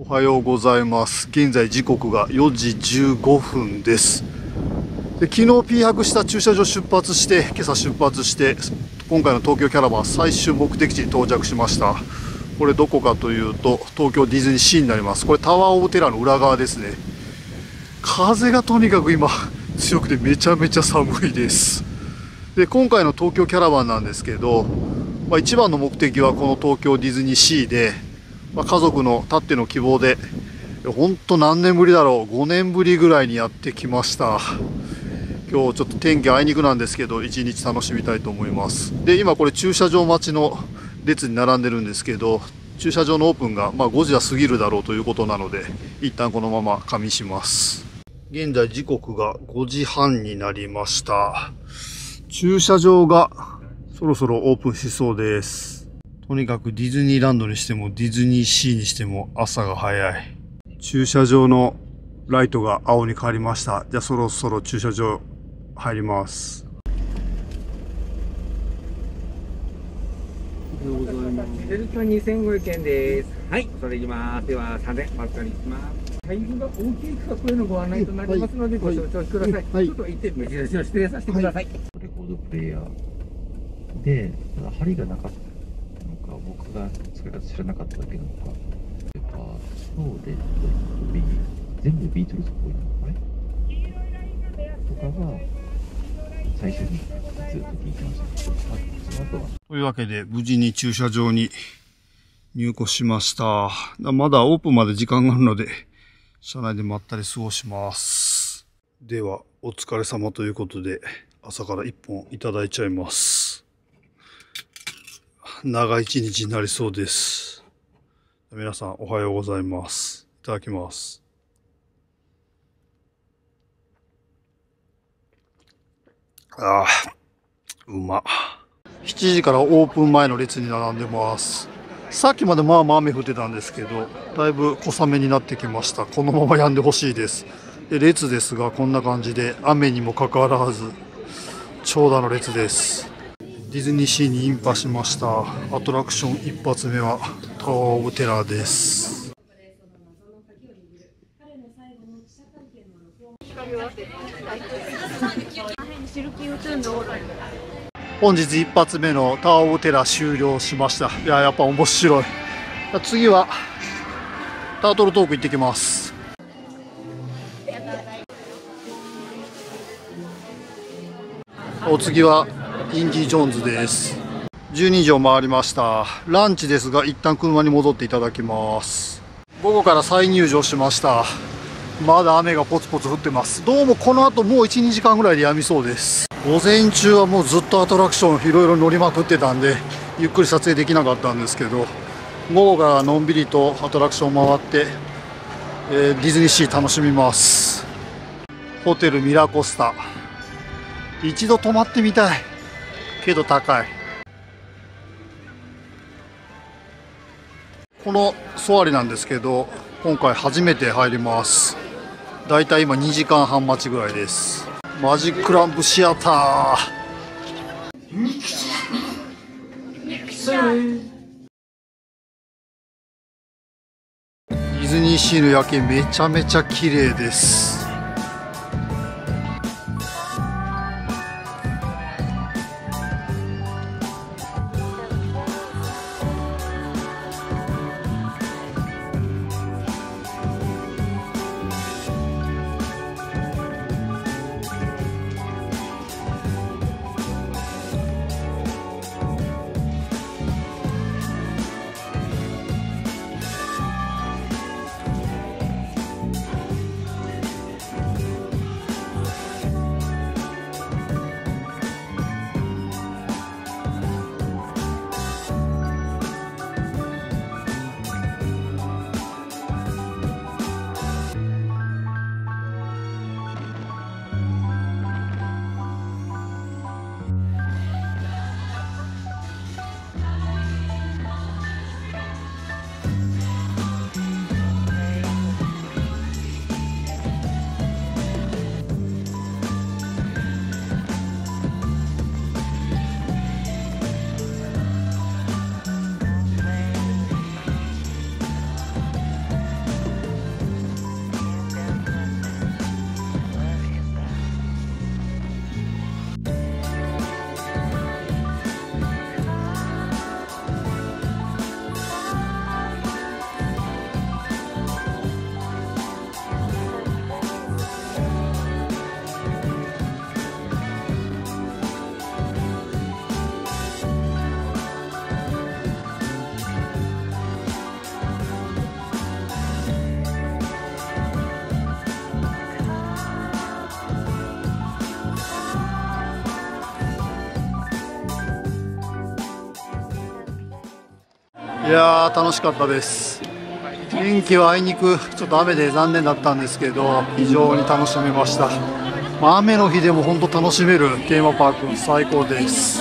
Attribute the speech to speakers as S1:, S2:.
S1: おはようございます。現在時刻が4時15分です。で昨日 P 泊した駐車場出発して、今朝出発して、今回の東京キャラバン最終目的地に到着しました。これどこかというと、東京ディズニーシーになります。これタワーオブテラーの裏側ですね。風がとにかく今強くてめちゃめちゃ寒いです。で、今回の東京キャラバンなんですけど、まあ、一番の目的はこの東京ディズニーシーで、まあ、家族のたっての希望で、本当何年ぶりだろう、5年ぶりぐらいにやってきました。今日ちょっと天気あいにくなんですけど、一日楽しみたいと思います。で、今これ駐車場待ちの列に並んでるんですけど、駐車場のオープンがまあ5時は過ぎるだろうということなので、一旦このまま仮眠します。現在時刻が5時半になりました。駐車場がそろそろオープンしそうです。とにかくディズニーランドにしてもディズニーシーにしても朝が早い。駐車場のライトが青に変わりました。じゃあそろそろ駐車場入ります。
S2: ベルト2500円です。はい、それいきます。では、3000ばっかりします。サイズが大きい区画へのご案内となりますので、ご承知ください。
S1: はい
S2: ちょっと一点目印を指定させてください。
S3: レコードプレイヤーで、ただ針がなかったのか、僕がそれが知らなかっただけなのか、でパーそうで、ビ全部ビートルズっぽいのかねとかが、最初にずっと聞いてました。あその後は
S1: というわけで無事に駐車場に入庫しました。まだオープンまで時間があるので、車内でまったり過ごします。では、お疲れ様ということで、朝から一本いただいちゃいます。長い一日になりそうです。皆さんおはようございます。いただきます。ああ、うま。7時からオープン前の列に並んでます。さっきまでまあまあ雨降ってたんですけど、だいぶ小雨になってきました。このまま止んでほしいです。で列ですが、こんな感じで雨にもかかわらず、長蛇の列です。ディズニーシーにインパしました。アトラクション一発目はタワーオブテラーです。本日一発目のタワーオブテラー終了しました。いや、やっぱ面白い。次は、タートルトーク行ってきます。お次は、インディ・ジョーンズです。12時を回りました。ランチですが、一旦車に戻っていただきます。午後から再入場しました。まだ雨がポツポツ降ってます。どうもこの後もう1、2時間ぐらいで止みそうです。午前中はもうずっとアトラクションいろいろ乗りまくってたんで、ゆっくり撮影できなかったんですけど、午後からのんびりとアトラクション回って、えーディズニーシー楽しみます。ホテルミラコスタ。一度泊まってみたい。けど高い。このソアリなんですけど、今回初めて入ります。だいたい今2時間半待ちぐらいです。マジックランプシアター。ディズニーシーの夜景めちゃめちゃ綺麗です。いやー楽しかったです。天気はあいにくちょっと雨で残念だったんですけど非常に楽しめました、まあ雨の日でも本当楽しめるテーマパーク最高です。